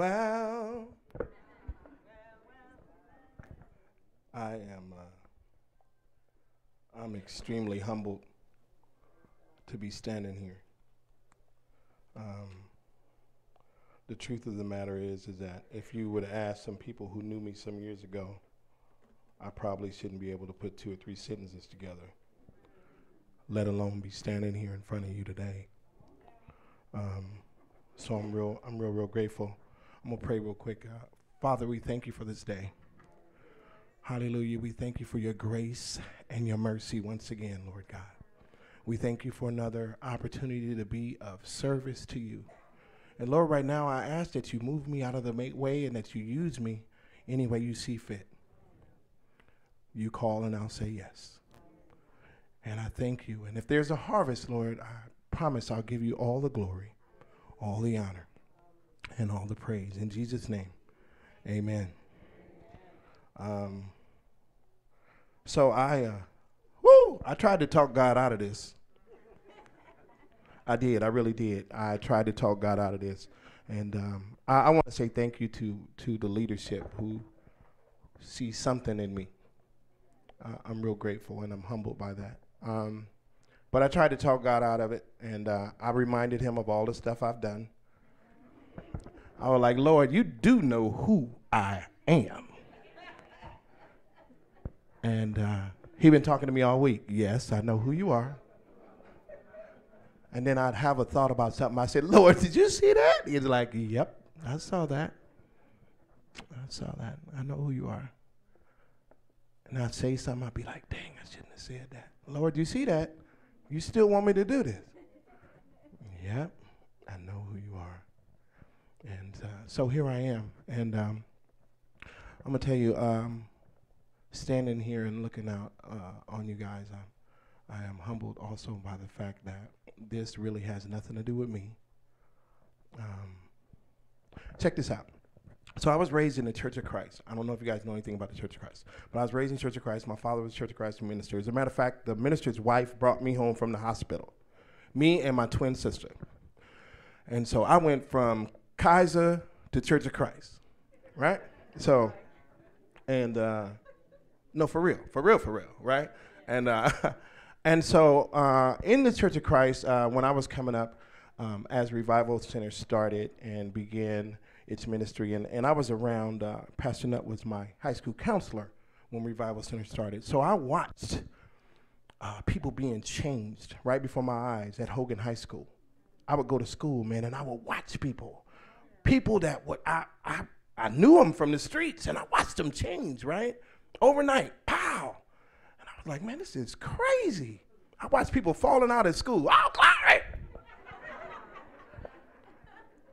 well. I am. Uh, I'm extremely humbled to be standing here. Um, the truth of the matter is, is that if you would ask some people who knew me some years ago, I probably shouldn't be able to put two or three sentences together, let alone be standing here in front of you today. Um, so I'm real, I'm real, real grateful. I'm gonna pray real quick. Uh, Father, we thank you for this day. Hallelujah. We thank you for your grace and your mercy once again, Lord God. We thank you for another opportunity to be of service to you. And Lord, right now I ask that you move me out of the way and that you use me any way you see fit. You call and I'll say yes. And I thank you. And if there's a harvest, Lord, I promise I'll give you all the glory, all the honor, and all the praise. In Jesus' name, amen. Um, so I, uh, whoo, I tried to talk God out of this. I did. I really did. I tried to talk God out of this, and um, I, I want to say thank you to to the leadership who see something in me. Uh, I'm real grateful and I'm humbled by that. Um, but I tried to talk God out of it, and uh, I reminded him of all the stuff I've done. I was like, Lord, you do know who I am. And uh, he been talking to me all week. Yes, I know who you are. And then I'd have a thought about something. I said, Lord, did you see that? He's like, Yep, I saw that. I saw that. I know who you are. And I'd say something, I'd be like, dang, I shouldn't have said that. Lord, you see that? You still want me to do this? Yep, I know who you are. And uh, so here I am. And um, I'm to tell you, um, standing here and looking out uh, on you guys, I, I am humbled also by the fact that this really has nothing to do with me. Um, check this out. So I was raised in the Church of Christ. I don't know if you guys know anything about the Church of Christ, but I was raised in the Church of Christ. My father was a Church of Christ minister. As a matter of fact, the minister's wife brought me home from the hospital, me and my twin sister. And so I went from Kaiser to Church of Christ, right? So, and uh, no, for real, for real, for real, right? And uh, and so uh, in the Church of Christ, uh, when I was coming up, um, as Revival Center started and began its ministry, and, and I was around. Uh, Pastor Nutt was my high school counselor when Revival Center started, so I watched uh, people being changed right before my eyes at Hogan High School. I would go to school, man, and I would watch people, people that would I I I knew them from the streets, and I watched them change right overnight. Pow, and I was like, man, this is crazy. I watched people falling out of school. Oh, glory!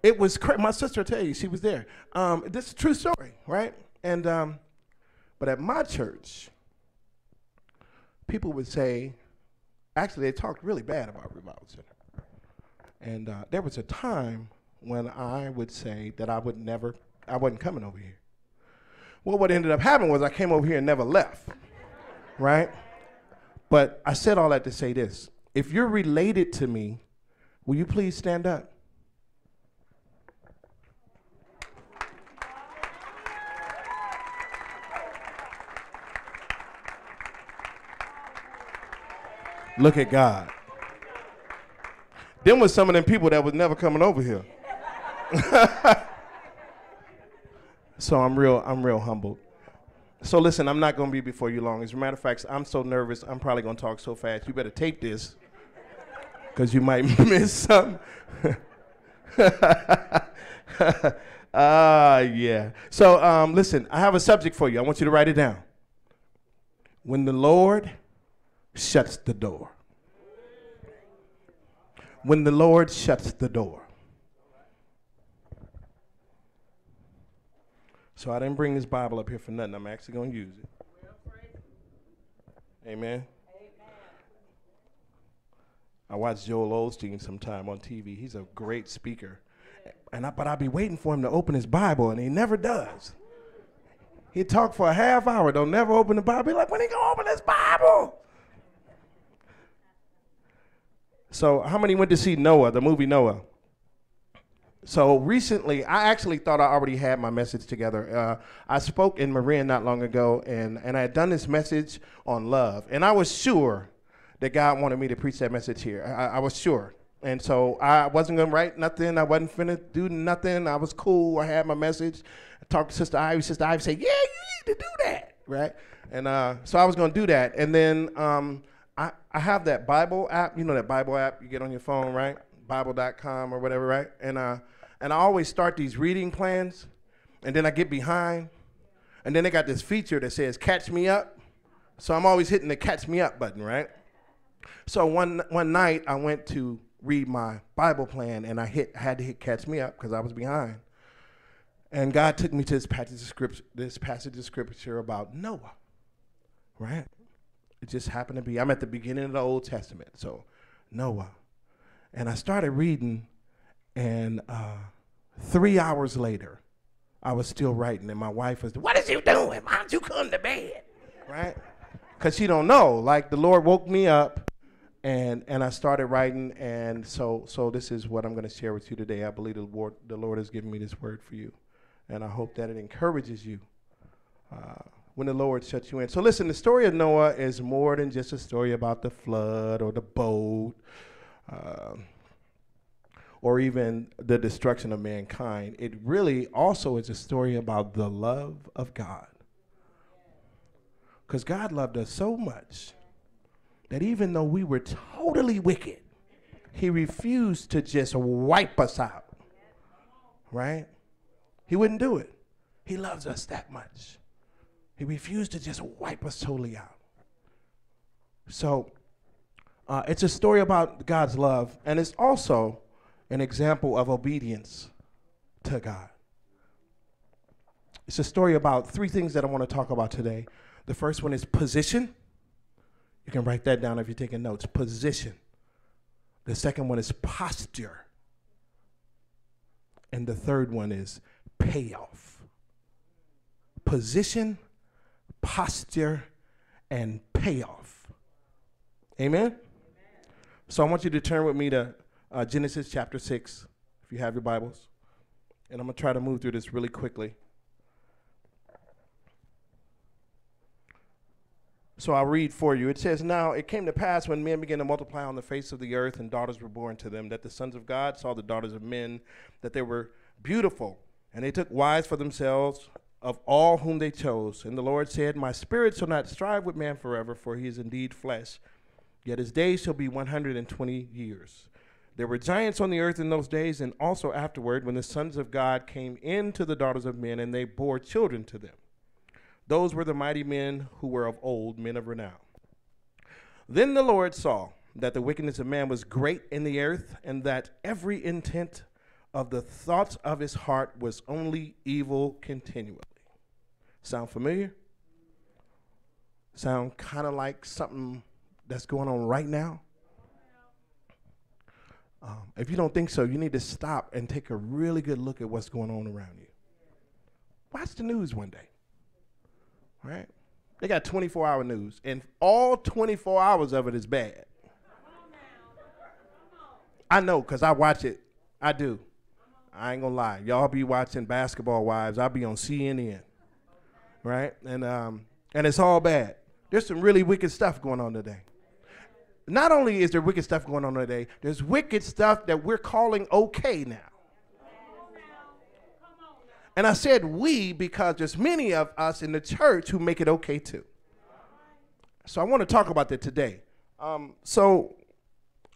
it was crazy. My sister will tell you, she was there. Um, this is a true story, right? And um, but at my church, people would say, actually, they talked really bad about Revival Center. And uh, there was a time when I would say that I would never, I wasn't coming over here. Well, what ended up happening was I came over here and never left, right? But I said all that to say this: if you're related to me, will you please stand up? Look at God. Them was some of them people that was never coming over here. so I'm real, I'm real humbled. So listen, I'm not gonna be before you long. As a matter of fact, I'm so nervous, I'm probably gonna talk so fast. You better tape this, because you might miss some. Ah, uh, yeah. So um, listen, I have a subject for you. I want you to write it down. When the Lord shuts the door. When the Lord shuts the door. So I didn't bring this Bible up here for nothing. I'm actually going to use it. Amen. I watch Joel Osteen sometime on TV. He's a great speaker. And I, but I'll be waiting for him to open his Bible, and he never does. He talk for a half hour, don't never open the Bible. Like, when he gonna open his Bible? So, how many went to see Noah, the movie Noah? So recently, I actually thought I already had my message together. Uh, I spoke in Marin not long ago, and, and I had done this message on love. And I was sure that God wanted me to preach that message here. I, I was sure. And so I wasn't going to write nothing. I wasn't finna do nothing. I was cool. I had my message. I talked to Sister Ivy. Sister Ivy said, Yeah, you need to do that. Right? And uh, so I was going to do that. And then um, I, I have that Bible app. You know that Bible app you get on your phone, right? Bible.com or whatever, right? And uh, and I always start these reading plans, and then I get behind, and then they got this feature that says "Catch Me Up," so I'm always hitting the "Catch Me Up" button, right? So one one night I went to read my Bible plan, and I hit had to hit "Catch Me Up" because I was behind, and God took me to this passage of scripture, this passage of scripture about Noah, right? It just happened to be I'm at the beginning of the Old Testament, so Noah, and I started reading and uh, three hours later, I was still writing, and my wife was, "What is you doing? Why don't you come to bed?" Right? Because she don't know. Like the Lord woke me up, and and I started writing, and so so this is what I'm going to share with you today. I believe the Lord the Lord has given me this word for you, and I hope that it encourages you. Uh, when the Lord shuts you in. So listen, the story of Noah is more than just a story about the flood or the boat. Uh, or even the destruction of mankind. It really also is a story about the love of God. Because God loved us so much that even though we were totally wicked, He refused to just wipe us out. Right? He wouldn't do it. He loves us that much. He refused to just wipe us totally out. So, uh, it's a story about God's love, and it's also an example of obedience to God. It's a story about three things that I want to talk about today. The first one is position. You can write that down if you're taking notes. Position. The second one is posture. And the third one is payoff. Position, posture, and payoff. Amen? So I want you to turn with me to uh, Genesis chapter 6, if you have your Bibles. And I'm going to try to move through this really quickly. So I'll read for you. It says, Now it came to pass when men began to multiply on the face of the earth and daughters were born to them, that the sons of God saw the daughters of men, that they were beautiful. And they took wives for themselves of all whom they chose. And the Lord said, My spirit shall not strive with man forever, for he is indeed flesh. Yet his days shall be 120 years. There were giants on the earth in those days, and also afterward, when the sons of God came in to the daughters of men, and they bore children to them. Those were the mighty men who were of old, men of renown. Then the Lord saw that the wickedness of man was great in the earth, and that every intent of the thoughts of his heart was only evil continually. Sound familiar? Sound kind of like something that's going on right now? Um, if you don't think so, you need to stop and take a really good look at what's going on around you. Watch the news one day. Right? They got 24 hour news, and all 24 hours of it is bad. I know, because I watch it. I do. I ain't gonna lie. Y'all be watching Basketball Wives. I'll be on CNN. Right? And um, and it's all bad. There's some really wicked stuff going on today not only is there wicked stuff going on today, there's wicked stuff that we're calling okay now. And I said we because there's many of us in the church who make it okay too. So I want to talk about that today. Um, so,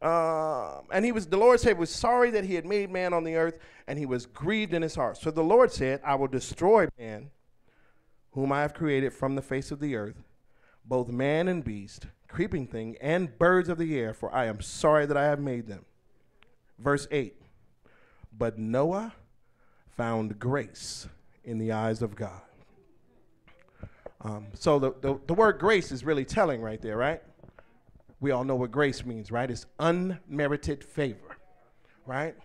uh, and he was, the Lord said, was sorry that he had made man on the earth, and he was grieved in his heart. So the Lord said, I will destroy man, whom I have created from the face of the earth, both man and beast, creeping thing, and birds of the air, for I am sorry that I have made them. Verse 8 But Noah found grace in the eyes of God. Um, so the, the, the word grace is really telling right there, right? We all know what grace means, right? It's unmerited favor, right?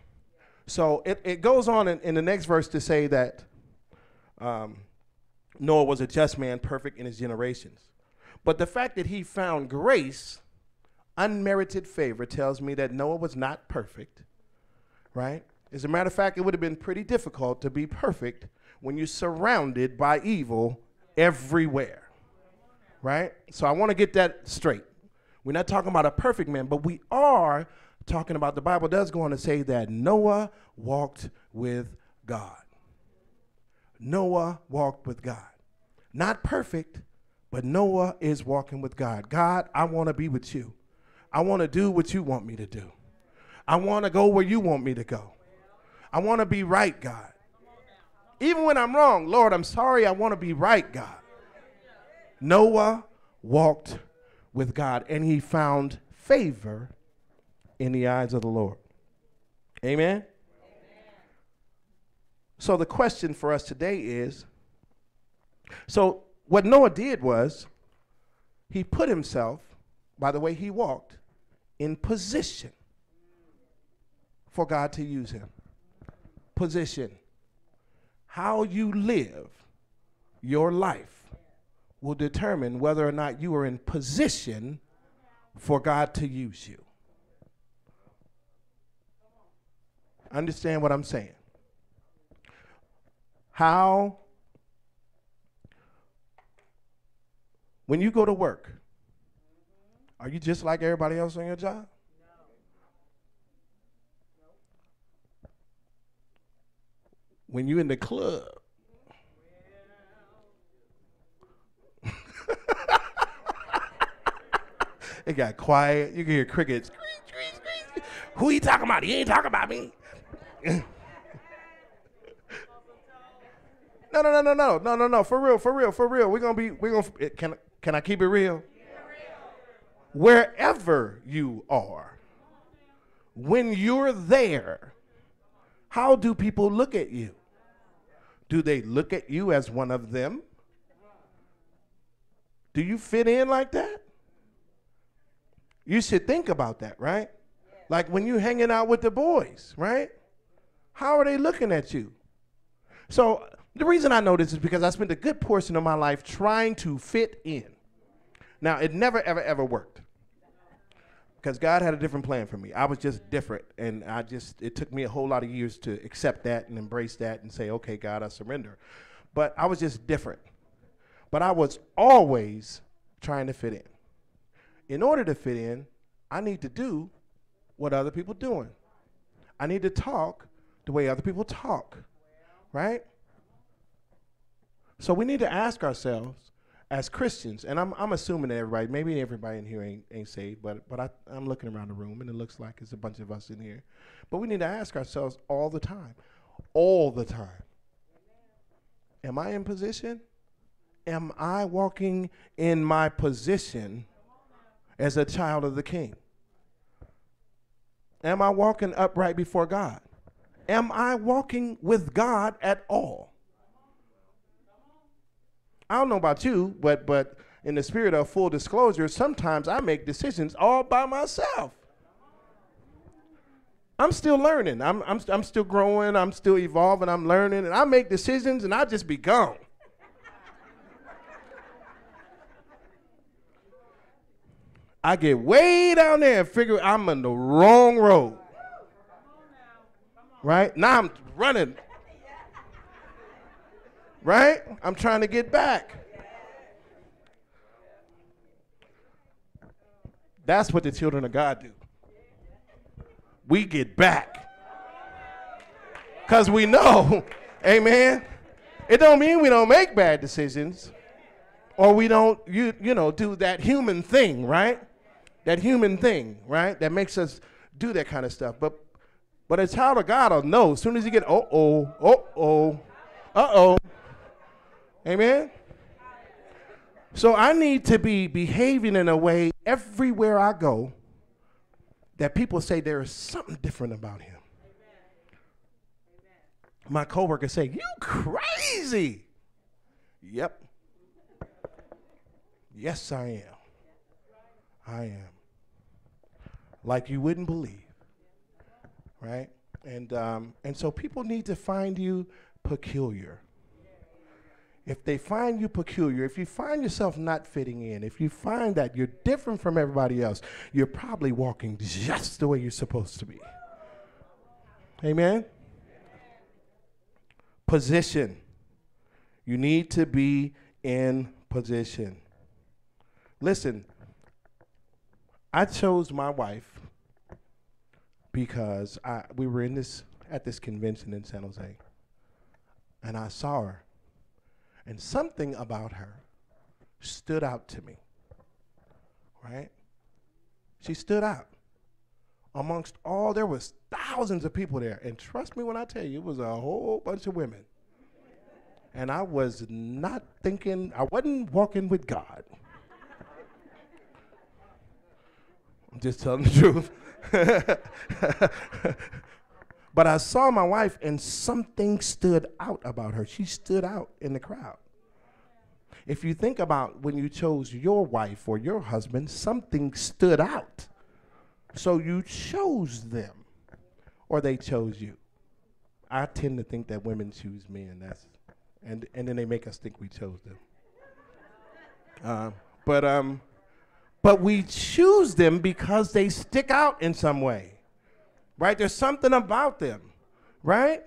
So it, it goes on in, in the next verse to say that um, Noah was a just man, perfect in his generations. But the fact that he found grace, unmerited favor, tells me that Noah was not perfect, right? As a matter of fact, it would have been pretty difficult to be perfect when you're surrounded by evil everywhere. Right? So I want to get that straight. We're not talking about a perfect man, but we are talking about the Bible does go on to say that Noah walked with God. Noah walked with God. Not perfect, but Noah is walking with God. God, I want to be with you. I want to do what you want me to do. I want to go where you want me to go. I want to be right, God. Even when I'm wrong, Lord, I'm sorry. I want to be right, God. Noah walked with God and he found favor in the eyes of the Lord. Amen? Amen? So the question for us today is so what Noah did was he put himself, by the way he walked, in position for God to use him. Position. How you live your life will determine whether or not you are in position for God to use you. Understand what I'm saying? How, when you go to work, are you just like everybody else on your job? When you in the club, it got quiet. You can hear crickets. Who you talking about? He ain't talking about me. no, no, no, no, no, no, no, no. For real, for real, for real. We're gonna be. We're gonna. Can can I keep it real? Wherever you are, when you're there, how do people look at you? Do they look at you as one of them? Do you fit in like that? You should think about that, right? Like when you're hanging out with the boys, right? How are they looking at you? So the reason I know this is because I spent a good portion of my life trying to fit in. Now, it never, ever, ever worked. Because God had a different plan for me. I was just different. And I just, it took me a whole lot of years to accept that and embrace that and say, okay, God, I surrender. But I was just different. But I was always trying to fit in. In order to fit in, I need to do what other people doing. I need to talk the way other people talk, right? So we need to ask ourselves as Christians, and I'm, I'm assuming that everybody, maybe everybody in here ain't, ain't saved, but, but I, I'm looking around the room and it looks like it's a bunch of us in here. But we need to ask ourselves all the time, all the time. Am I in position? Am I walking in my position as a child of the king? Am I walking upright before God? Am I walking with God at all? I don't know about you, but but in the spirit of full disclosure, sometimes I make decisions all by myself. I'm still learning. I'm, I'm, I'm still growing. I'm still evolving. I'm learning. And I make decisions and I just be gone. I get way down there and figure I'm on the wrong road. Right? Now I'm running. Right? I'm trying to get back. That's what the children of God do. We get back. Because we know, amen. It don't mean we don't make bad decisions or we don't you you know do that human thing, right? that human thing, right? That makes us do that kind of stuff. But but a child of God will know as soon as you get oh oh oh oh uh oh. Amen. So I need to be behaving in a way everywhere I go that people say there is something different about him. My coworkers say, "You crazy?" Yep. Yes, I am. I am like you wouldn't believe, right? And um, and so people need to find you peculiar. If they find you peculiar, if you find yourself not fitting in, if you find that you're different from everybody else, you're probably walking just the way you're supposed to be. Amen. position. You need to be in position. Listen, I chose my wife because I we were in this at this convention in San Jose, and I saw her, and something about her stood out to me. Right? She stood out amongst all. There was thousands of people there, and trust me when I tell you, it was a whole bunch of women. And I was not thinking. I wasn't walking with God. I'm just telling the truth. but I saw my wife, and something stood out about her. She stood out in the crowd. If you think about when you chose your wife or your husband, something stood out. So you chose them, or they chose you. I tend to think that women choose men. That's and and then they make us think we chose them. Uh, but um, but we choose them because they stick out in some way, right? There's something about them, right?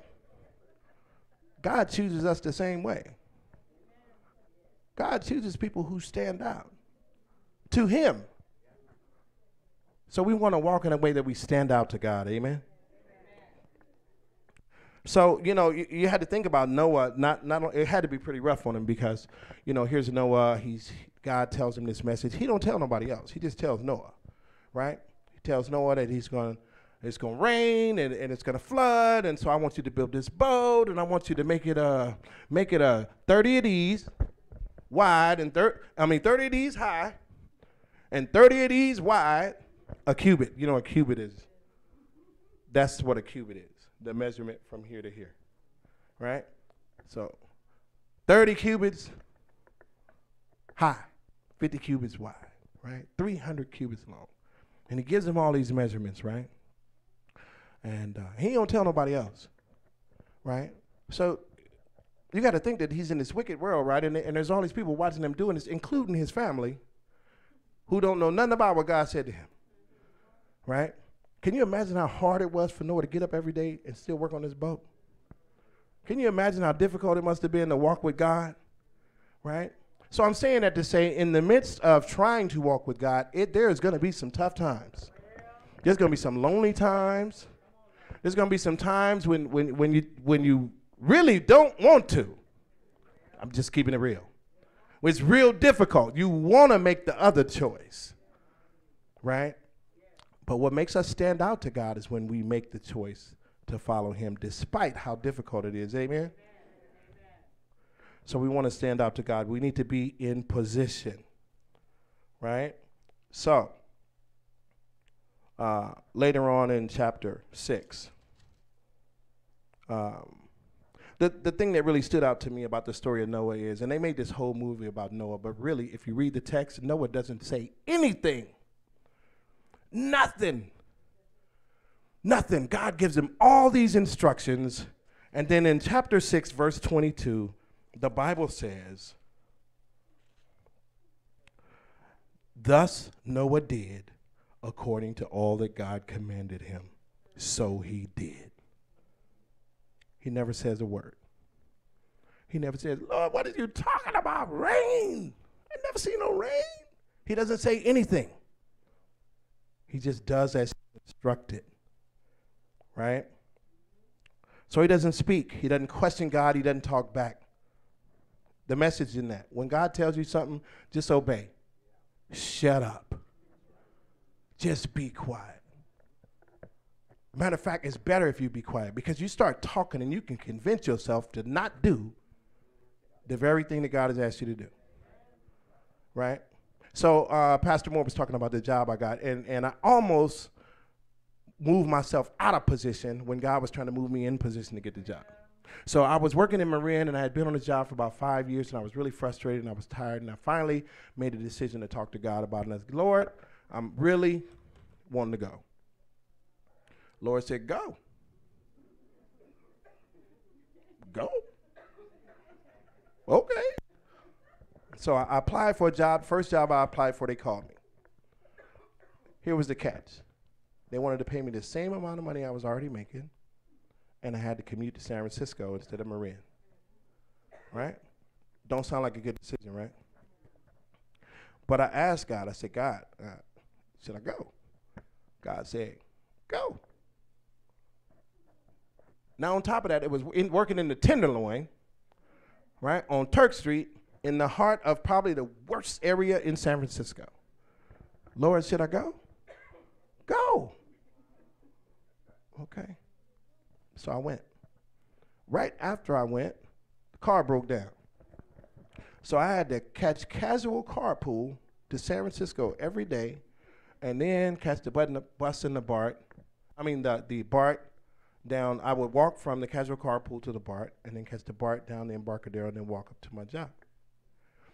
God chooses us the same way. God chooses people who stand out to Him. So we want to walk in a way that we stand out to God. Amen. So you know you, you, had to think about Noah. Not not it had to be pretty rough on him because you know here's Noah. He's God tells him this message. He don't tell nobody else. He just tells Noah, right? He tells Noah that he's going it's going to rain and, and it's going to flood and so I want you to build this boat and I want you to make it a make it a 30 of these wide and thir- I mean 30 of these high and 30 of these wide a cubit. You know a cubit is? That's what a cubit is. The measurement from here to here. Right? So 30 cubits high, 50 cubits wide, right? 300 cubits long. And he gives them all these measurements, right? And uh, he don't tell nobody else, right? So you got to think that he's in this wicked world, right? And, and there's all these people watching him doing this, including his family, who don't know nothing about what God said to him, right? Can you imagine how hard it was for Noah to get up every day and still work on this boat? Can you imagine how difficult it must have been to walk with God, right? So I'm saying that to say, in the midst of trying to walk with God, it, there is going to be some tough times. There's going to be some lonely times. There's going to be some times when, when, when, you, when you really don't want to. I'm just keeping it real. It's real difficult. You want to make the other choice, right? But what makes us stand out to God is when we make the choice to follow Him, despite how difficult it is. Amen? So we want to stand out to God. We need to be in position, right? So, uh, later on in chapter 6, um, the, the thing that really stood out to me about the story of Noah is, and they made this whole movie about Noah, but really, if you read the text, Noah doesn't say anything. Nothing. Nothing. God gives him all these instructions. And then in chapter 6, verse 22, the Bible says, Thus Noah did according to all that God commanded him. So he did. He never says a word. He never says, Lord, what are you talking about? Rain. I never seen no rain. He doesn't say anything. He just does as instructed. Right? So he doesn't speak. He doesn't question God. He doesn't talk back. The message in that. When God tells you something, just obey. Shut up. Just be quiet. Matter of fact, it's better if you be quiet because you start talking and you can convince yourself to not do the very thing that God has asked you to do. Right? So uh, Pastor Moore was talking about the job I got, and, and I almost moved myself out of position when God was trying to move me in position to get the job. So I was working in Marin, and I had been on the job for about five years, and I was really frustrated, and I was tired, and I finally made a decision to talk to God about it. And I said, Lord, I'm really wanting to go. Lord said, Go. Go. Okay. So I, applied for a job. First job I applied for, they called me. Here was the catch. They wanted to pay me the same amount of money I was already making, and I had to commute to San Francisco instead of Marin. Right? Don't sound like a good decision, right? But I asked God, I said, God, uh, should I go? God said, go. Now, on top of that, it was in, working in the Tenderloin, right, on Turk Street, in the heart of probably the worst area in San Francisco. Lord, should I go? Go. Okay. So I went. Right after I went, the car broke down. So I had to catch casual carpool to San Francisco every day and then catch the bus in the BART. I mean, the, the BART down. I would walk from the casual carpool to the BART and then catch the BART down the Embarcadero and then walk up to my job.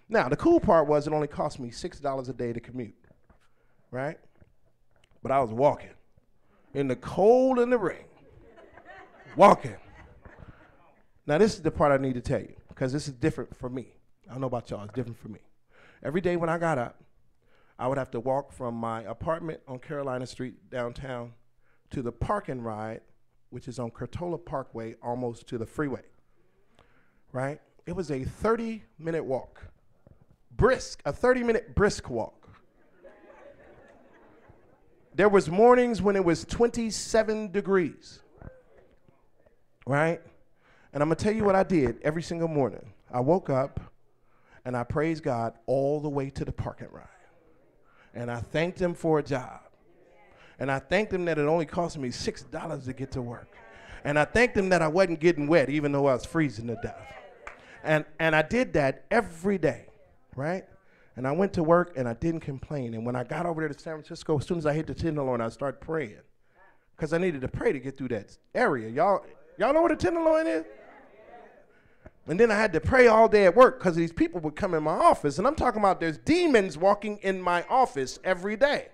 Now, the cool part was it only cost me $6 a day to commute, right? But I was walking in the cold and the rain, walking. Now, this is the part I need to tell you because this is different for me. I don't know about y'all, it's different for me. Every day when I got up, I would have to walk from my apartment on Carolina Street downtown to the park and ride, which is on Curtola Parkway, almost to the freeway. Right? It was a 30 minute walk, brisk, a 30 minute brisk walk. there was mornings when it was 27 degrees. Right? And I'm gonna tell you what I did every single morning. I woke up and I praised God all the way to the parking ride. And I thanked him for a job. And I thanked him that it only cost me $6 to get to work. And I thanked him that I wasn't getting wet, even though I was freezing to death. And, and I did that every day, right? And I went to work and I didn't complain. And when I got over there to San Francisco, as soon as I hit the Tenderloin, I started praying. Because I needed to pray to get through that area. Y'all, y'all know what a Tenderloin is? And then I had to pray all day at work because these people would come in my office. And I'm talking about there's demons walking in my office every day.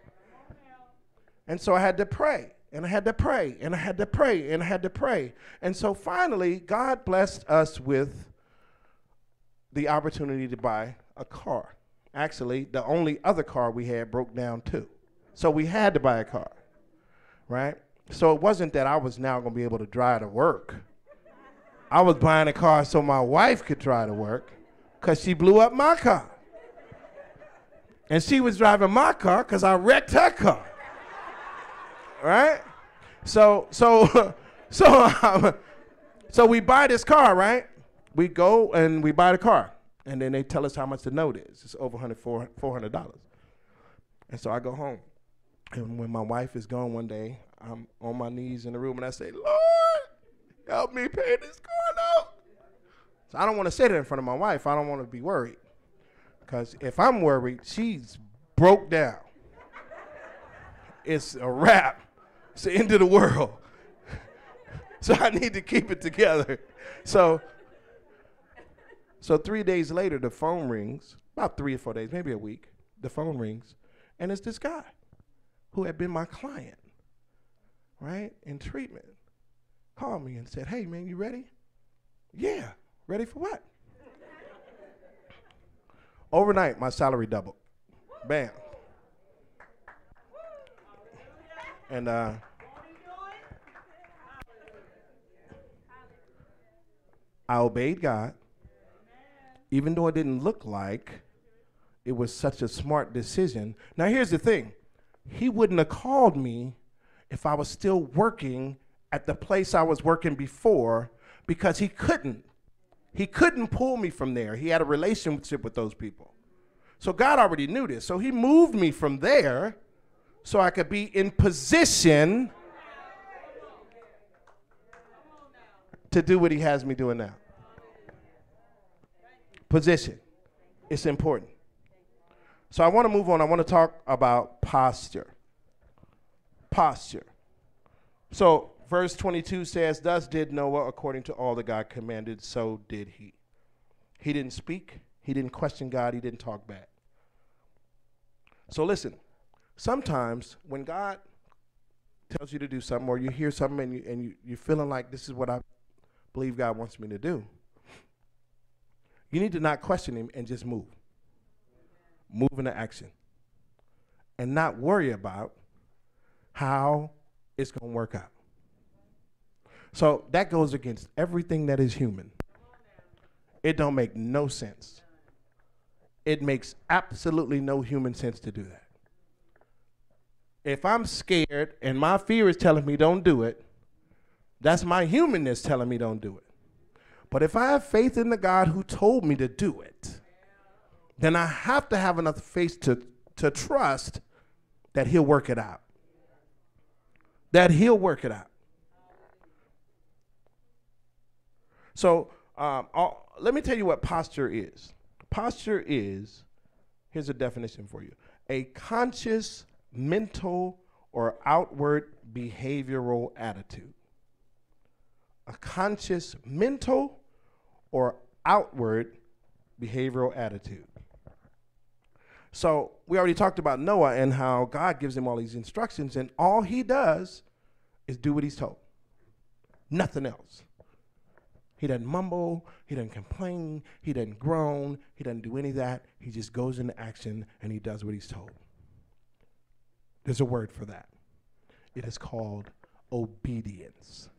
And so I had to pray, and I had to pray, and I had to pray, and I had to pray. And so finally, God blessed us with the opportunity to buy a car. Actually, the only other car we had broke down too. So we had to buy a car, right? So it wasn't that I was now going to be able to drive to work I was buying a car so my wife could try to work because she blew up my car. And she was driving my car because I wrecked her car. Right? So, so, so, so we buy this car, right? We go and we buy the car. And then they tell us how much the note is. It's over $400. And so I go home. And when my wife is gone one day, I'm on my knees in the room and I say, Lord, help me pay this car note. So I don't want to say that in front of my wife. I don't want to be worried. Because if I'm worried, she's broke down. It's a wrap. It's the end of the world. so I need to keep it together. So, so three days later, the phone rings. About three or four days, maybe a week. The phone rings, and it's this guy who had been my client, right, in treatment called me and said, Hey, man, you ready? Yeah. Ready for what? Overnight, my salary doubled. Bam. And uh, I obeyed God, even though it didn't look like it was such a smart decision. Now, here's the thing He wouldn't have called me if I was still working at the place I was working before because he couldn't. He couldn't pull me from there. He had a relationship with those people. So God already knew this. So he moved me from there so I could be in position to do what he has me doing now. Position. It's important. So I want to move on. I want to talk about posture. Posture. So verse 22 says, Thus did Noah according to all that God commanded, so did he. He didn't speak, he didn't question God, he didn't talk back. So listen, sometimes when God tells you to do something or you hear something and, you, and you, you're feeling like this is what I believe God wants me to do, you need to not question him and just move. Move into action. And not worry about how it's going to work out. So that goes against everything that is human. It don't make no sense. It makes absolutely no human sense to do that. If I'm scared and my fear is telling me don't do it, that's my humanness telling me don't do it. But if I have faith in the God who told me to do it, then I have to have enough faith to, to trust that He'll work it out. That He'll work it out. So um, let me tell you what posture is. Posture is, here's a definition for you a conscious, mental, or outward behavioral attitude. A conscious, mental, or outward behavioral attitude. So we already talked about Noah and how God gives him all these instructions, and all he does is do what he's told. Nothing else. He doesn't mumble, he doesn't complain, he doesn't groan, he doesn't do any of that. He just goes into action and he does what he's told. There's a word for that. It is called obedience.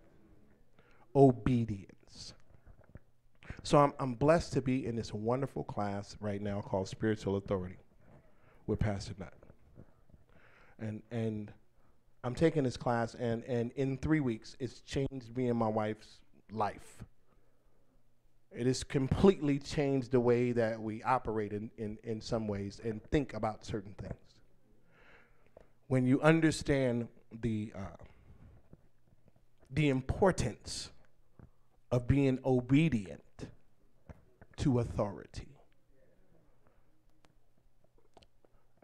Obedience. So I'm, I'm blessed to be in this wonderful class right now called Spiritual Authority with Pastor Nutt. And and I'm taking this class and and in three weeks it's changed me and my wife's life. It has completely changed the way that we operate in, in, in some ways and think about certain things. When you understand the, uh, the importance of being obedient to authority.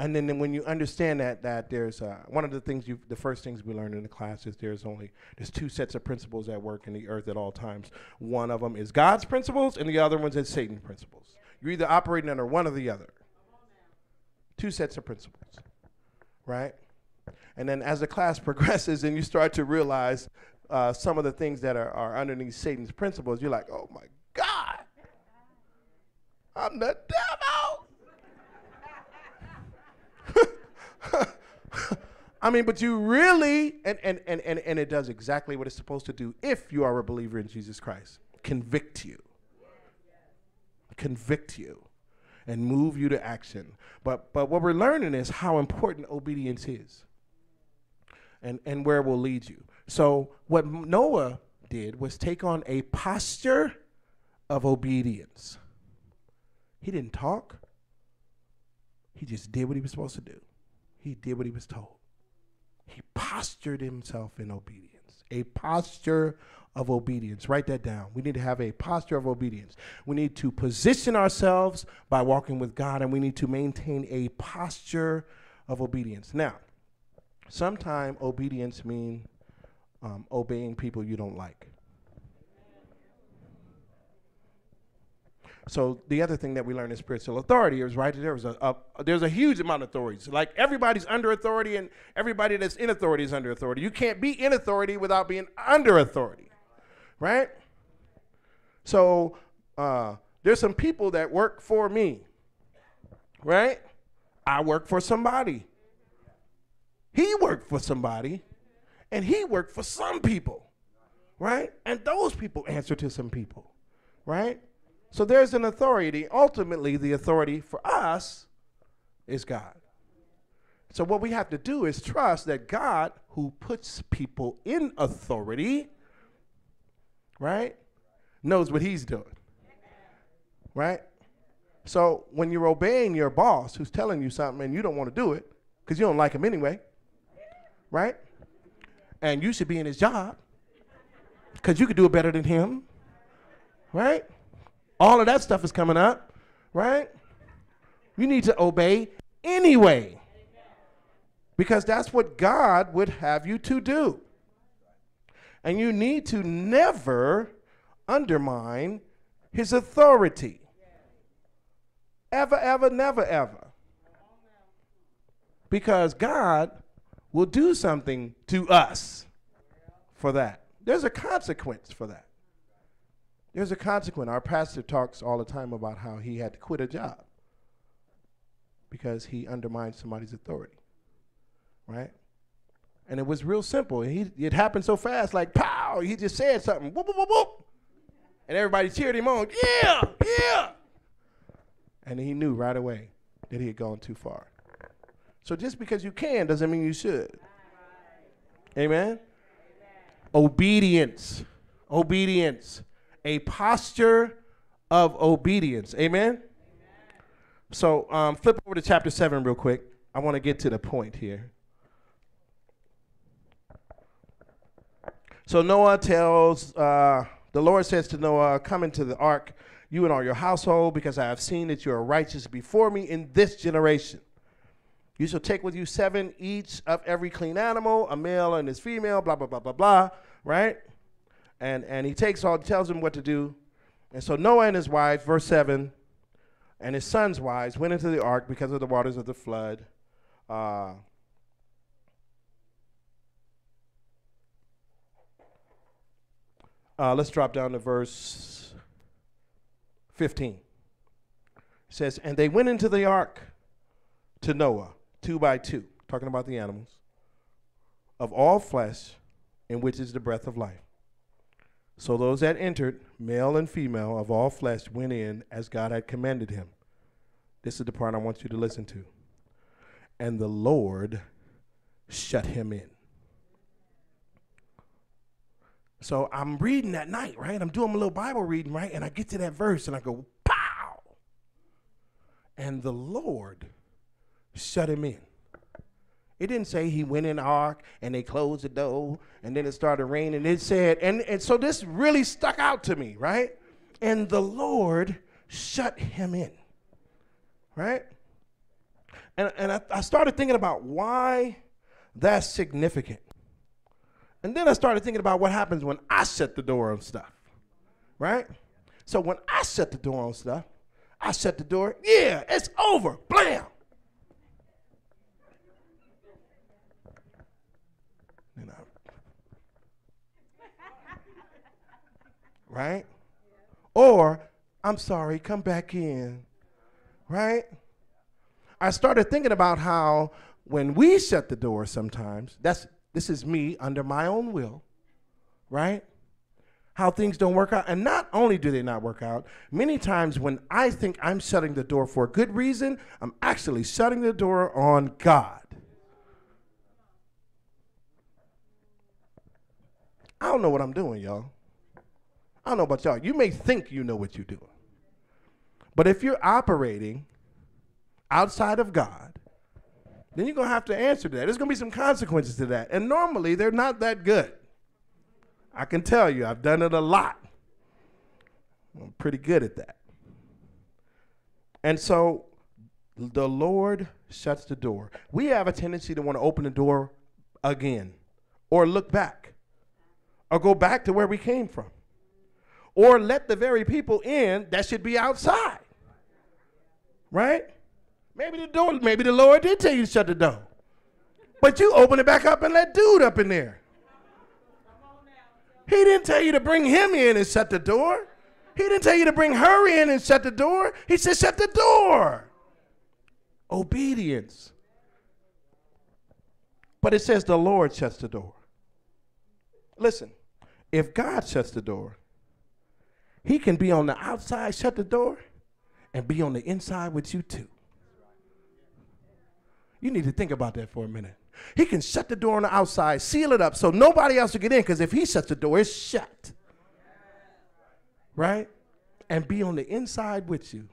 And then, then when you understand that that there's uh, one of the things you the first things we learned in the class is there's only there's two sets of principles at work in the earth at all times. One of them is God's principles, and the other one's is Satan's principles. You're either operating under one or the other. Two sets of principles, right? And then as the class progresses, and you start to realize uh, some of the things that are, are underneath Satan's principles, you're like, oh my God, I'm the devil. I mean, but you really, and, and, and, and, and it does exactly what it's supposed to do if you are a believer in Jesus Christ convict you. Convict you and move you to action. But, but what we're learning is how important obedience is and, and where it will lead you. So, what Noah did was take on a posture of obedience. He didn't talk, he just did what he was supposed to do he did what he was told. He postured himself in obedience. A posture of obedience. Write that down. We need to have a posture of obedience. We need to position ourselves by walking with God, and we need to maintain a posture of obedience. Now, sometimes obedience means um, obeying people you don't like. So the other thing that we learn in spiritual authority is right a, a, there's a huge amount of authorities. Like everybody's under authority, and everybody that's in authority is under authority. You can't be in authority without being under authority, right? So uh, there's some people that work for me, right? I work for somebody. He worked for somebody, and he worked for some people, right? And those people answer to some people, right? So there's an authority. Ultimately, the authority for us is God. So what we have to do is trust that God, who puts people in authority, right, knows what he's doing. Right? So when you're obeying your boss who's telling you something and you don't want to do it because you don't like him anyway, right? And you should be in his job because you could do it better than him, right? All of that stuff is coming up, right? You need to obey anyway. Because that's what God would have you to do. And you need to never undermine his authority. Ever, ever, never, ever. Because God will do something to us for that. There's a consequence for that. There's a consequence. Our pastor talks all the time about how he had to quit a job because he undermined somebody's authority. Right? And it was real simple. He, it happened so fast, like pow, he just said something. Whoop, whoop, whoop, whoop. And everybody cheered him on. Yeah, yeah. And he knew right away that he had gone too far. So just because you can doesn't mean you should. Amen? Obedience. Obedience. A posture of obedience. Amen? So um, flip over to chapter 7 real quick. I want to get to the point here. So Noah tells, uh, the Lord says to Noah, Come into the ark, you and all your household, because I have seen that you are righteous before me in this generation. You shall take with you seven each of every clean animal, a male and his female, blah, blah, blah, blah, blah, right? And, and he takes all, tells him what to do. And so Noah and his wife, verse 7, and his sons' wives went into the ark because of the waters of the flood. Uh, uh, let's drop down to verse 15. It says, And they went into the ark to Noah, two by two, talking about the animals, of all flesh, in which is the breath of life. So those that entered, male and female of all flesh, went in as God had commanded him. This is the part I want you to listen to. And the Lord shut him in. So I'm reading that night, right? I'm doing a little Bible reading, right? And I get to that verse and I go, pow! And the Lord shut him in. It didn't say he went in the ark and they closed the door and then it started raining. It said, and, and so this really stuck out to me, right? And the Lord shut him in, right? And, and I, I started thinking about why that's significant. And then I started thinking about what happens when I shut the door on stuff, right? So when I shut the door on stuff, I shut the door, yeah, it's over, blam. Right? Or, I'm sorry, come back in, right? I started thinking about how when we shut the door sometimes, that's this is me under my own will, right? How things don't work out. And not only do they not work out, many times when I think I'm shutting the door for a good reason, I'm actually shutting the door on God. I don't know what I'm doing, y'all. I don't know about y'all. You may think you know what you're doing. But if you're operating outside of God, then you're going to have to answer to that. There's going to be some consequences to that. And normally, they're not that good. I can tell you, I've done it a lot. I'm pretty good at that. And so the Lord shuts the door. We have a tendency to want to open the door again or look back or go back to where we came from or let the very people in that should be outside. Right? Maybe the door, maybe the Lord did tell you to shut the door. But you open it back up and let dude up in there. He didn't tell you to bring him in and shut the door. He didn't tell you to bring her in and shut the door. He said, shut the door. Obedience. But it says the Lord shuts the door. Listen, if God shuts the door, he can be on the outside, shut the door, and be on the inside with you too. You need to think about that for a minute. He can shut the door on the outside, seal it up so nobody else will get in because if he shuts the door, it's shut. Right? And be on the inside with you.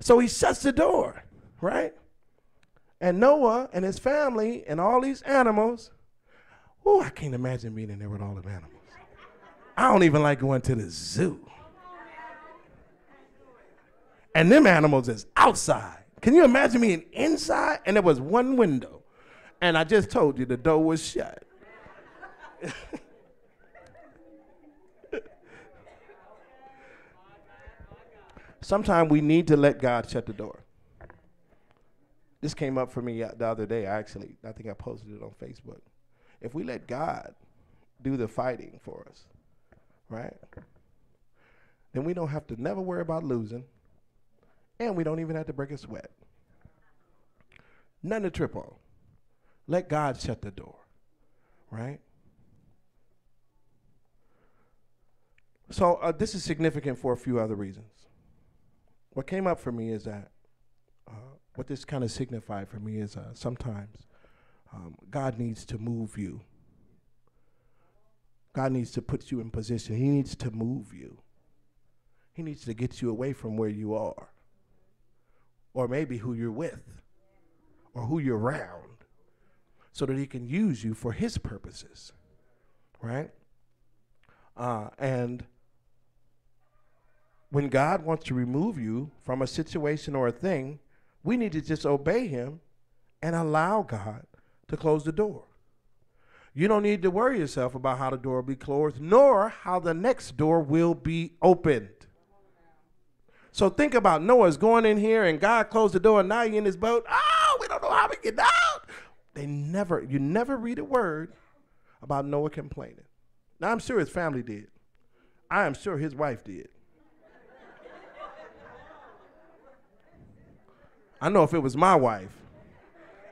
So he shuts the door, right? And Noah and his family and all these animals, oh, I can't imagine being in there with all the animals. I don't even like going to the zoo. And them animals is outside. Can you imagine me being inside? And there was one window. And I just told you the door was shut. Sometimes we need to let God shut the door. This came up for me the other day, actually. I think I posted it on Facebook. If we let God do the fighting for us, right? Then we don't have to never worry about losing, and we don't even have to break a sweat. Nothing to trip on. Let God shut the door, right? So uh, this is significant for a few other reasons. What came up for me is that uh, what this kind of signified for me is uh, sometimes um, God needs to move you. God needs to put you in position. He needs to move you. He needs to get you away from where you are, or maybe who you're with, or who you're around, so that He can use you for His purposes, right? Uh, and when God wants to remove you from a situation or a thing, we need to just obey Him and allow God to close the door. You don't need to worry yourself about how the door will be closed, nor how the next door will be opened. So think about Noah's going in here and God closed the door and now you're in his boat. Oh, we don't know how we get out. They never, you never read a word about Noah complaining. Now I'm sure his family did. I am sure his wife did. I know if it was my wife,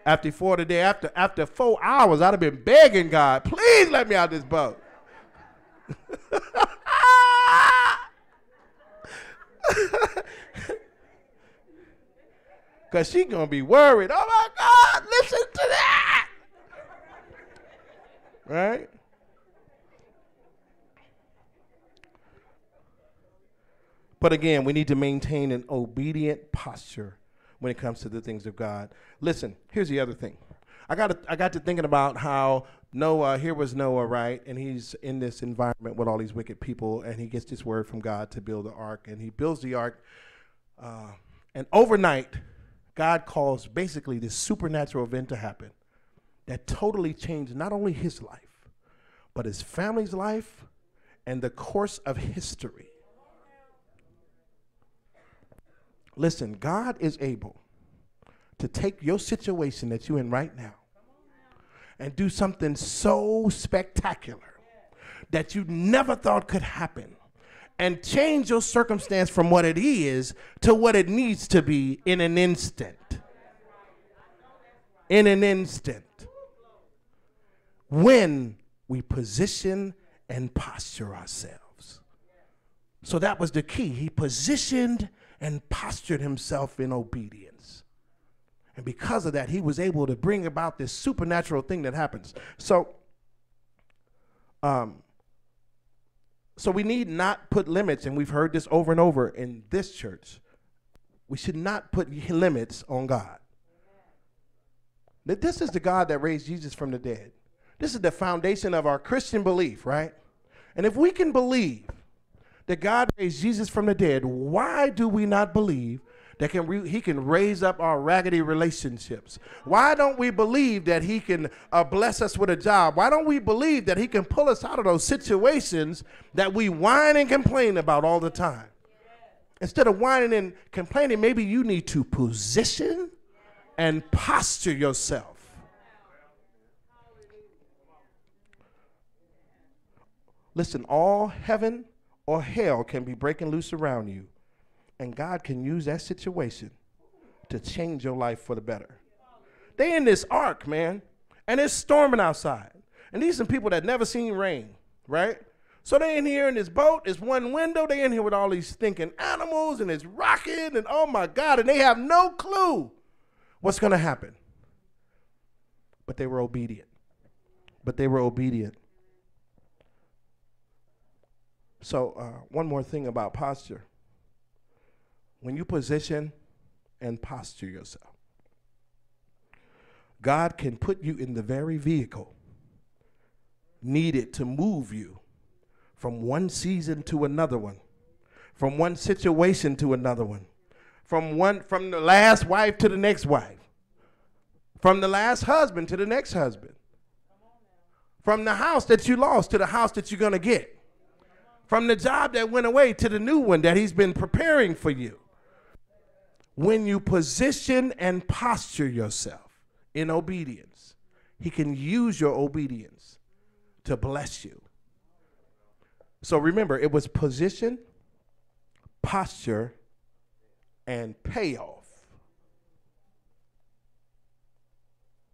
after four today, after after four hours, I'd have been begging God, please let me out this boat. Cause she gonna be worried. Oh my God, listen to that. Right? But again, we need to maintain an obedient posture when it comes to the things of God. Listen, here's the other thing. I got to, I got to thinking about how Noah, here was Noah, right? And he's in this environment with all these wicked people, and he gets this word from God to build the ark, and he builds the ark. Uh, and overnight, God calls basically this supernatural event to happen that totally changed not only his life, but his family's life and the course of history. Listen, God is able to take your situation that you're in right now and do something so spectacular that you never thought could happen and change your circumstance from what it is to what it needs to be in an instant. In an instant. When we position and posture ourselves. So that was the key. He positioned and postured himself in obedience. And because of that, he was able to bring about this supernatural thing that happens. So, um, so we need not put limits, and we've heard this over and over in this church. We should not put limits on God. That this is the God that raised Jesus from the dead. This is the foundation of our Christian belief, right? And if we can believe that God raised Jesus from the dead, why do we not believe that can re- he can raise up our raggedy relationships? Why don't we believe that he can uh, bless us with a job? Why don't we believe that he can pull us out of those situations that we whine and complain about all the time? Instead of whining and complaining, maybe you need to position and posture yourself. Listen, all heaven or hell can be breaking loose around you. And God can use that situation to change your life for the better. They in this ark, man, and it's storming outside. And these are people that never seen rain, right? So they in here in this boat, it's one window, they in here with all these stinking animals and it's rocking and oh my God, and they have no clue what's gonna happen. But they were obedient. But they were obedient. So, uh, one more thing about posture. When you position and posture yourself, God can put you in the very vehicle needed to move you from one season to another one, from one situation to another one, from one from the last wife to the next wife, from the last husband to the next husband, from the house that you lost to the house that you're going to get from the job that went away to the new one that he's been preparing for you. When you position and posture yourself in obedience, he can use your obedience to bless you. So remember, it was position, posture, and payoff.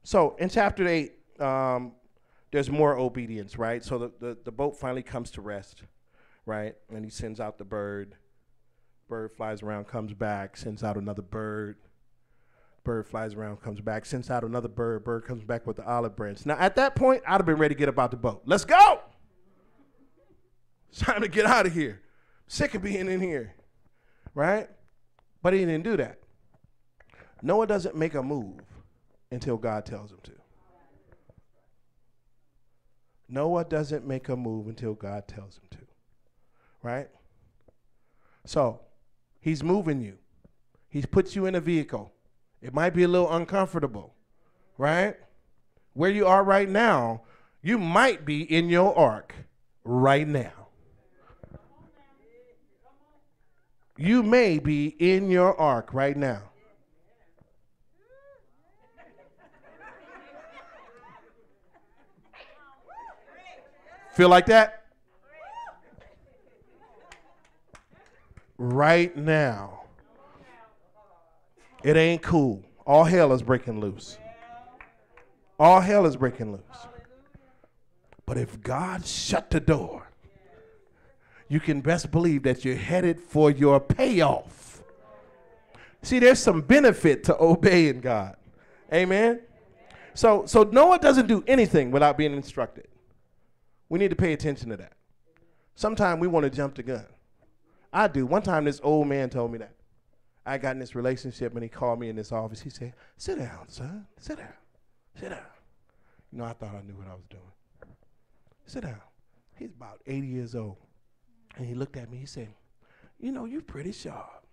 So in chapter 8, um, there's more obedience, right? So the, the, the boat finally comes to rest right? And he sends out the bird. Bird flies around, comes back, sends out another bird. Bird flies around, comes back, sends out another bird. Bird comes back with the olive branch. Now, at that point, I'd have been ready to get about the boat. Let's go! It's time to get out of here. Sick of being in here, right? But he didn't do that. Noah doesn't make a move until God tells him to. Noah doesn't make a move until God tells him to. Right? So, he's moving you. He's put you in a vehicle. It might be a little uncomfortable, right? Where you are right now, you might be in your ark right now. You may be in your ark right now. Feel like that? Right now. It ain't cool. All hell is breaking loose. All hell is breaking loose. But if God shut the door, you can best believe that you're headed for your payoff. See, there's some benefit to obeying God. Amen. So so Noah doesn't do anything without being instructed. We need to pay attention to that. Sometimes we want to jump the gun. I do. One time, this old man told me that. I got in this relationship, and he called me in this office. He said, Sit down, son. Sit down. Sit down. You know, I thought I knew what I was doing. Sit down. He's about 80 years old. And he looked at me. He said, You know, you're pretty sharp,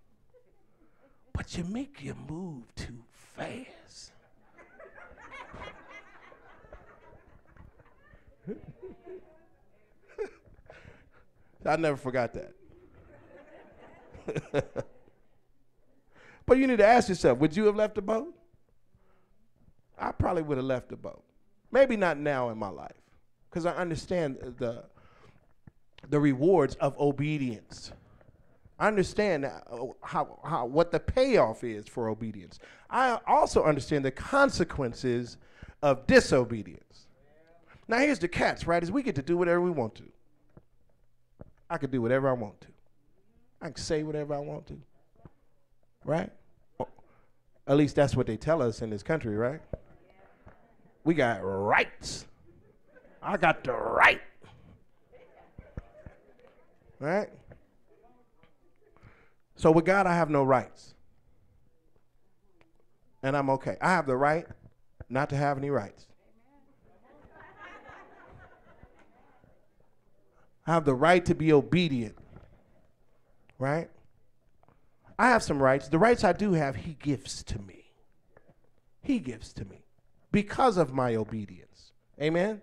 but you make your move too fast. I never forgot that. but you need to ask yourself would you have left the boat? I probably would have left the boat. Maybe not now in my life, because I understand the, the rewards of obedience. I understand uh, how, how, what the payoff is for obedience. I also understand the consequences of disobedience. Now, here's the catch, right? Is we get to do whatever we want to. I can do whatever I want to. I can say whatever I want to. Right? At least that's what they tell us in this country, right? We got rights. I got the right. Right? So with God, I have no rights. And I'm okay. I have the right not to have any rights. I have the right to be obedient. Right? I have some rights. The rights I do have, He gives to me. He gives to me because of my obedience. Amen?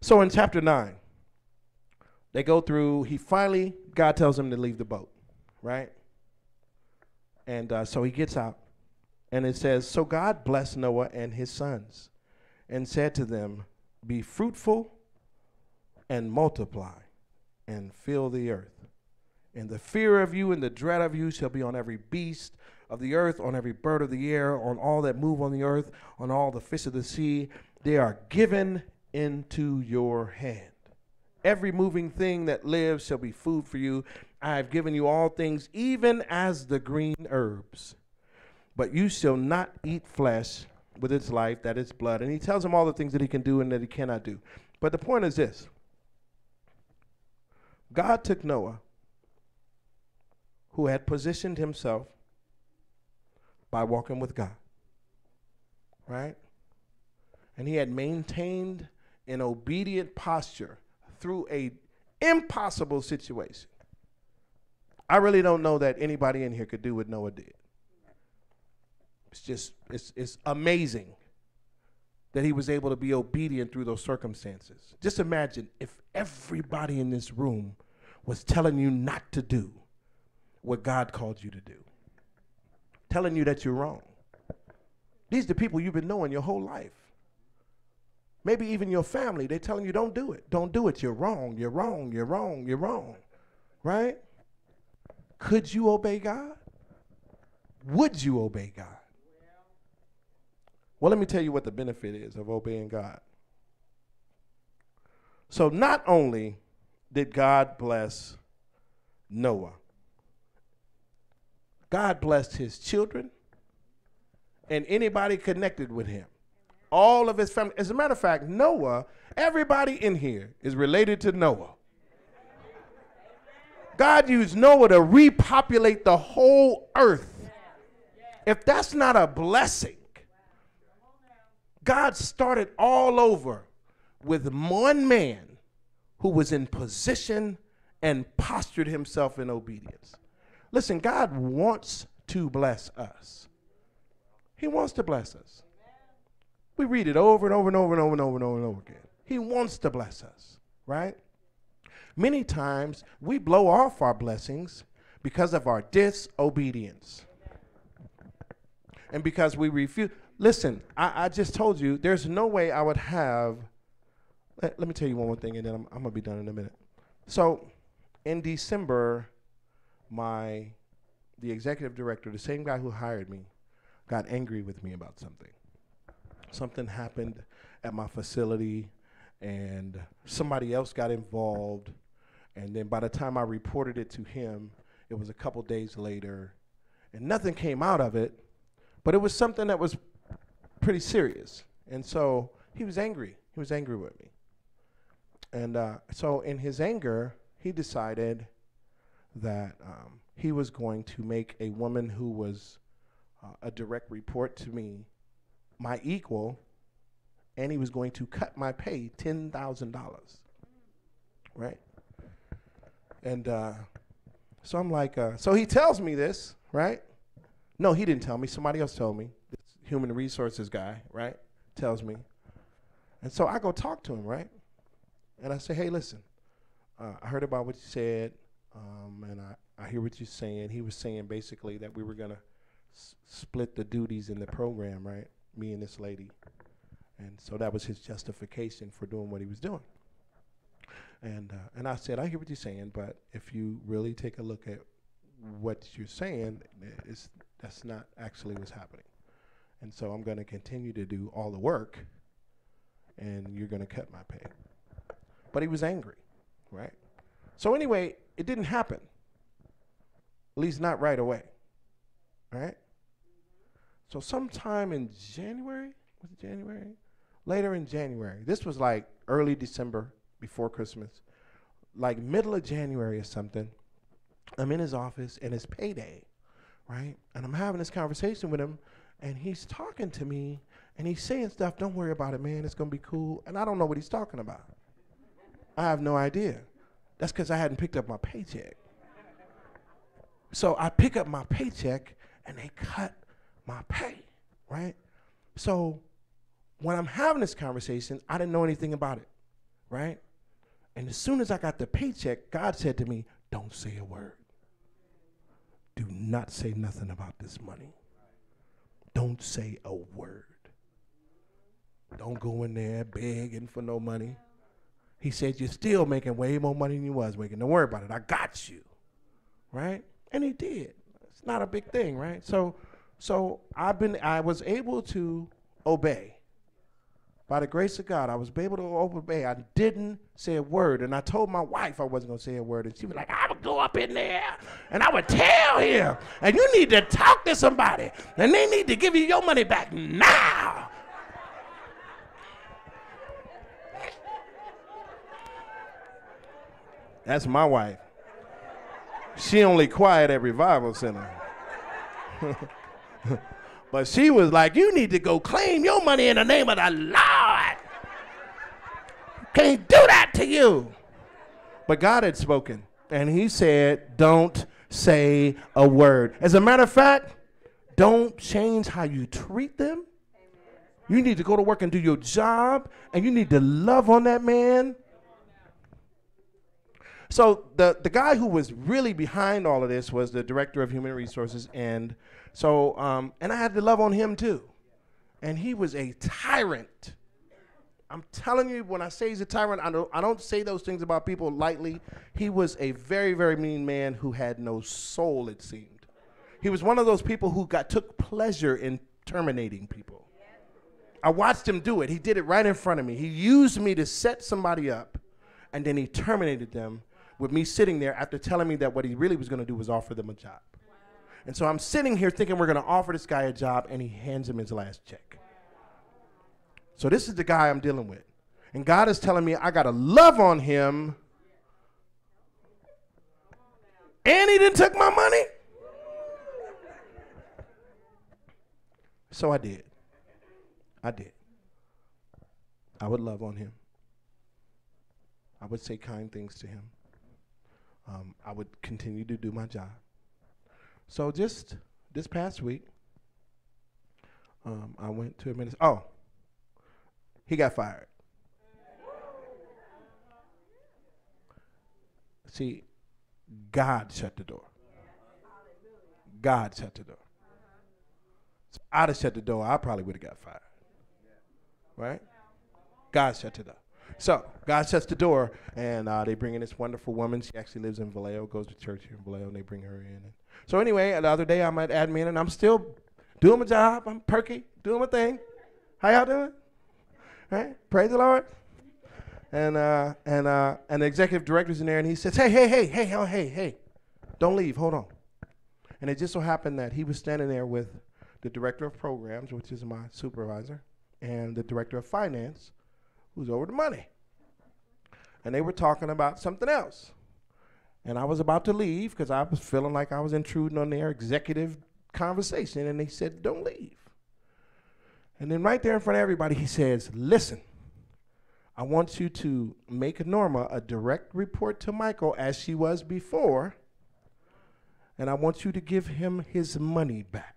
So in chapter 9, they go through, he finally, God tells him to leave the boat, right? And uh, so he gets out, and it says, So God blessed Noah and his sons and said to them, Be fruitful and multiply and fill the earth. And the fear of you and the dread of you shall be on every beast of the earth, on every bird of the air, on all that move on the earth, on all the fish of the sea. They are given into your hand. Every moving thing that lives shall be food for you. I have given you all things, even as the green herbs. But you shall not eat flesh with its life, that is blood. And he tells him all the things that he can do and that he cannot do. But the point is this God took Noah, who had positioned himself by walking with God, right? And he had maintained an obedient posture through a impossible situation. I really don't know that anybody in here could do what Noah did. It's just it's it's amazing that he was able to be obedient through those circumstances. Just imagine if everybody in this room was telling you not to do what God called you to do, telling you that you're wrong. These are the people you've been knowing your whole life. Maybe even your family, they're telling you don't do it. Don't do it. You're wrong. You're wrong. You're wrong. You're wrong. Right? Could you obey God? Would you obey God? Well, let me tell you what the benefit is of obeying God. So, not only did God bless Noah? God blessed his children and anybody connected with him. All of his family. As a matter of fact, Noah, everybody in here is related to Noah. God used Noah to repopulate the whole earth. If that's not a blessing, God started all over with one man who was in position and postured himself in obedience. Listen, God wants to bless us. He wants to bless us. We read it over and over and over and over and over and over and over again. He wants to bless us, right? Many times we blow off our blessings because of our disobedience. And because we refuse. Listen, I, I, just told you there's no way I would have. Let, let me tell you one more thing and then I'm, I'm going to be done in a minute. So in December, my the executive director, the same guy who hired me, got angry with me about something. Something happened at my facility, and somebody else got involved. And then by the time I reported it to him, it was a couple days later, and nothing came out of it. But it was something that was pretty serious, and so he was angry. He was angry with me, and uh, so in his anger, he decided that um, he was going to make a woman who was uh, a direct report to me my equal, and he was going to cut my pay $10,000. Right? And uh, so I'm like, uh, so he tells me this, right? No, he didn't tell me. Somebody else told me. This human resources guy, right? Tells me. And so I go talk to him, right? And I say, hey, listen, uh, I heard about what you said, um, and I, I hear what you're saying. He was saying basically that we were going to s- split the duties in the program, right? Me and this lady. And so that was his justification for doing what he was doing. And, uh, and I said, I hear what you're saying, but if you really take a look at what you're saying, it's, that's not actually what's happening. And so I'm going to continue to do all the work, and you're going to cut my pay. But he was angry, right? So anyway, it didn't happen. At least not right away. Right? So sometime in January, was it January? Later in January. This was like early December before Christmas. Like middle of January or something. I'm in his office and it's payday, right? And I'm having this conversation with him and he's talking to me and he's saying stuff, don't worry about it, man, it's gonna be cool. And I don't know what he's talking about. I have no idea. That's because I hadn't picked up my paycheck. So I pick up my paycheck and they cut my pay, right? So when I'm having this conversation, I didn't know anything about it, right? And as soon as I got the paycheck, God said to me, Don't say a word. Do not say nothing about this money. Don't say a word. Don't go in there begging for no money. He said, You're still making way more money than you was making. Don't worry about it. I got you. Right? And he did. It's not a big thing, right? So so I've been I was able to obey. By the grace of God, I was able to obey. I didn't say a word. And I told my wife I wasn't going to say a word. And she was like, I would go up in there and I would tell him, and you need to talk to somebody, and they need to give you your money back now. That's my wife. She only quiet at revival center. but she was like, You need to go claim your money in the name of the Lord. Can't do that to you. But God had spoken, and He said, Don't say a word. As a matter of fact, don't change how you treat them. You need to go to work and do your job, and you need to love on that man so the the guy who was really behind all of this was the director of human resources, and so um, and I had to love on him too, and he was a tyrant. I'm telling you, when I say he's a tyrant, I don't I don't say those things about people lightly. He was a very very mean man who had no soul. It seemed. He was one of those people who got took pleasure in terminating people. I watched him do it. He did it right in front of me. He used me to set somebody up And then he terminated them with me sitting there after telling me that what he really was going to do was offer them a job. And so I'm sitting here thinking we're going to offer this guy a job, and he hands him his last check. So this is the guy I'm dealing with. And God is telling me I got to love on him. And he didn't took my money. So I did. I did. I would love on him. I would say kind things to him. Um, I would continue to do my job. So just this past week, um, I went to a minister. Oh, he got fired. See, God shut the door. God shut the door. So I'd have shut the door, I probably would have got fired. Right? God shut the door. So God shuts the door, and uh, they bring in this wonderful woman. She actually lives in Vallejo, goes to church here in Vallejo, and they bring her in. And so anyway, the other day I'm at admin, and I'm still doing my job. I'm perky, doing my thing. How y'all doing? Right? Praise the Lord. And uh, and uh, and the executive director's in there, and he says, "Hey, hey, hey, hey, oh, hey, hey, don't leave. Hold on." And it just so happened that he was standing there with the director of programs, which is my supervisor, and the director of finance, who's over the money. And they were talking about something else. And I was about to leave because I was feeling like I was intruding on their executive conversation. And they said, Don't leave. And then right there in front of everybody, he says, Listen, I want you to make Norma a direct report to Michael as she was before. And I want you to give him his money back.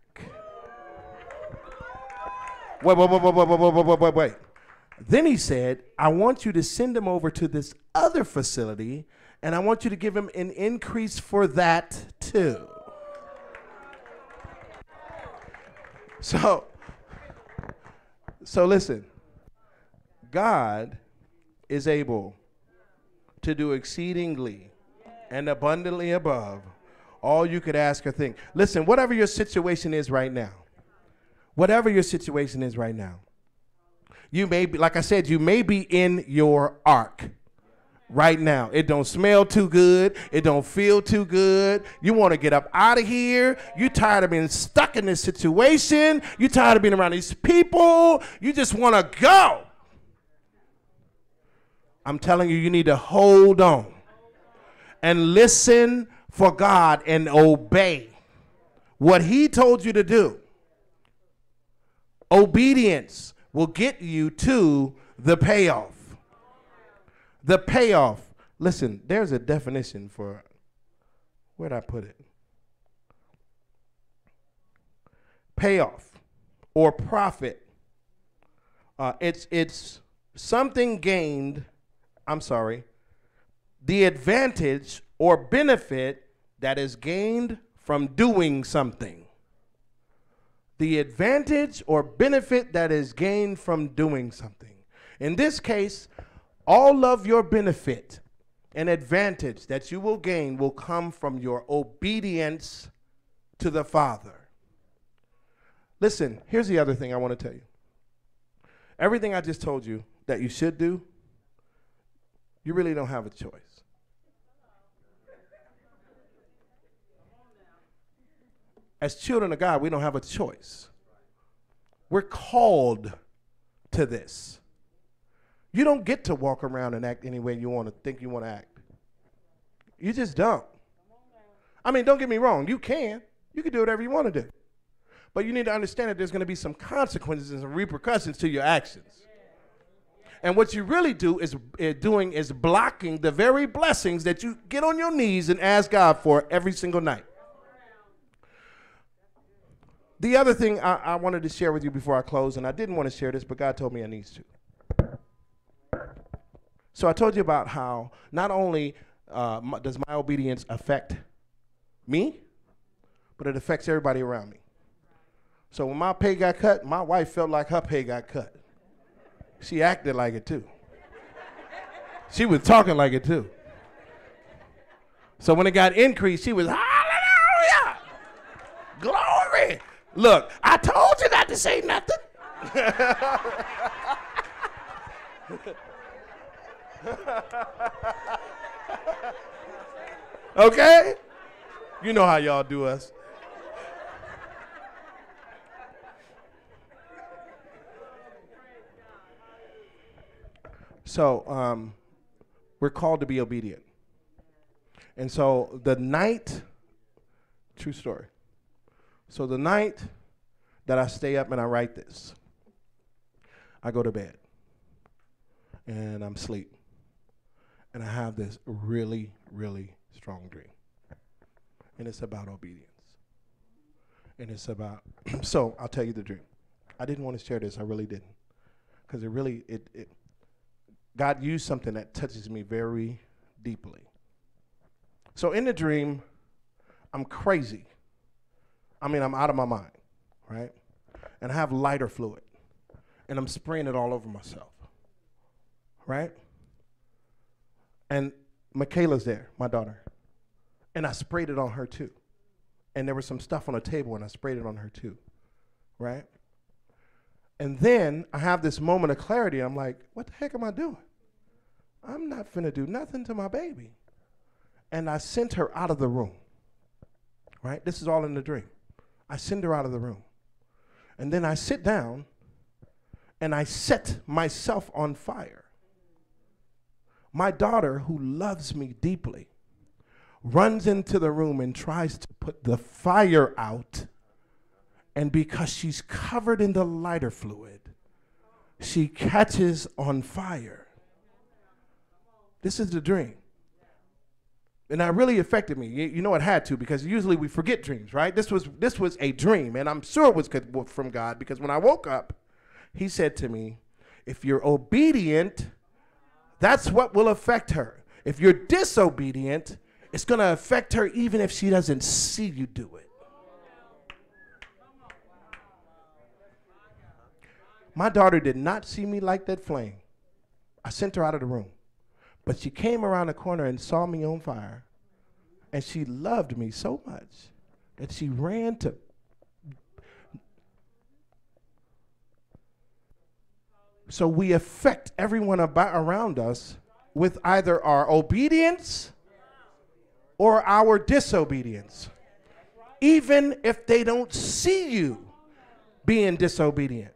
Wait, wait, wait, wait, wait, wait, wait, wait, wait, wait. Then he said, I want you to send him over to this other facility, and I want you to give him an increase for that too. So, so listen, God is able to do exceedingly and abundantly above all you could ask or think. Listen, whatever your situation is right now, whatever your situation is right now, you may be, like I said, you may be in your ark right now. It don't smell too good. It don't feel too good. You want to get up out of here. You tired of being stuck in this situation. You tired of being around these people. You just want to go. I'm telling you, you need to hold on and listen for God and obey what He told you to do. Obedience will get you to the payoff. The payoff. Listen, there's a definition for where'd I put it? Payoff or profit. Uh, it's it's something gained. I'm sorry. The advantage or benefit that is gained from doing something the advantage or benefit that is gained from doing something. In this case, all of your benefit and advantage that you will gain will come from your obedience to the Father. Listen, here's the other thing I want to tell you. Everything I just told you that you should do, you really don't have a choice. As children of God, we don't have a choice. We're called to this. You don't get to walk around and act any way you want to think you want to act. You just don't. I mean, don't get me wrong, you can. You can do whatever you want to do. But you need to understand that there's going to be some consequences and some repercussions to your actions. And what you really do is uh, doing is blocking the very blessings that you get on your knees and ask God for every single night. The other thing I, I, wanted to share with you before I close, and I didn't want to share this, but God told me I need to. So I told you about how not only uh, my, does my obedience affect me, but it affects everybody around me. So when my pay got cut, my wife felt like her pay got cut. She acted like it too. She was talking like it too. So when it got increased, she was hallelujah, glory. Look, I told you not to say nothing. okay? You know how y'all do us. So, um, we're called to be obedient. And so, the night, true story. So, the night that I stay up and I write this, I go to bed and I'm asleep. And I have this really, really strong dream. And it's about obedience. And it's about, so I'll tell you the dream. I didn't want to share this, I really didn't. Because it really, it, it, God used something that touches me very deeply. So in the dream, I'm crazy. I mean, I'm out of my mind, right? And I have lighter fluid, and I'm spraying it all over myself, right? And Michaela's there, my daughter, and I sprayed it on her too. And there was some stuff on the table, and I sprayed it on her too, right? And then I have this moment of clarity. I'm like, what the heck am I doing? I'm not finna do nothing to my baby. And I sent her out of the room. Right? This is all in the dream. I send her out of the room. And then I sit down and I set myself on fire. My daughter, who loves me deeply, runs into the room and tries to put the fire out and because she's covered in the lighter fluid, she catches on fire. This is the dream. And that really affected me. You, you, know it had to because usually we forget dreams, right? This was this was a dream, and I'm sure it was from God because when I woke up, He said to me, "If you're obedient, that's what will affect her. If you're disobedient, it's going to affect her even if she doesn't see you do it." My daughter did not see me like that flame. I sent her out of the room. But she came around the corner and saw me on fire. And she loved me so much that she ran to. So we affect everyone about around us with either our obedience or our disobedience. Even if they don't see you being disobedient.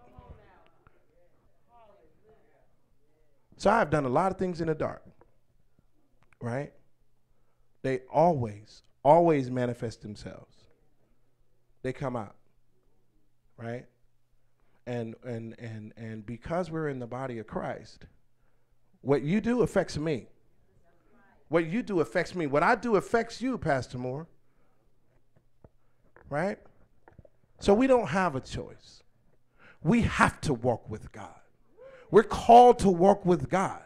So I've done a lot of things in the dark, right? They always, always manifest themselves. They come out, right? And and and and because we're in the body of Christ, what you do affects me. What you do affects me. What I do affects you, Pastor Moore. Right? So we don't have a choice. We have to walk with God. We're called to walk with God.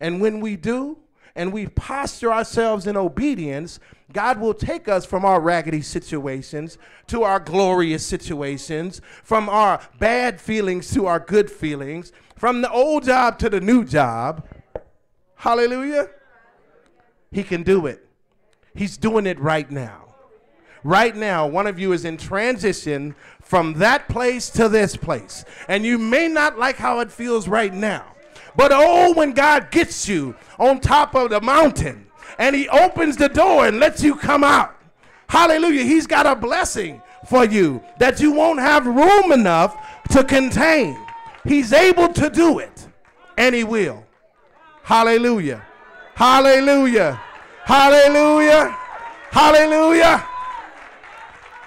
And when we do, and we posture ourselves in obedience, God will take us from our raggedy situations to our glorious situations, from our bad feelings to our good feelings, from the old job to the new job. Hallelujah. He can do it. He's doing it right now. Right now, one of you is in transition from that place to this place. And you may not like how it feels right now. But oh, when God gets you on top of the mountain and He opens the door and lets you come out, hallelujah, He's got a blessing for you that you won't have room enough to contain. He's able to do it, and He will. Hallelujah. Hallelujah. Hallelujah. Hallelujah.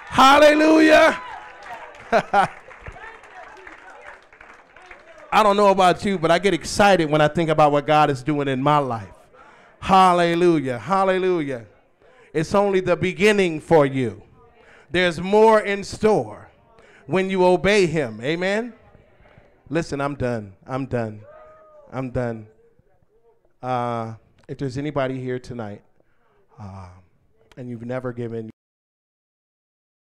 Hallelujah. I don't know about you, but I get excited when I think about what God is doing in my life. Hallelujah. Hallelujah. It's only the beginning for you. There's more in store when you obey Him. Amen. Listen, I'm done. I'm done. I'm done. Uh, if there's anybody here tonight uh, and you've never given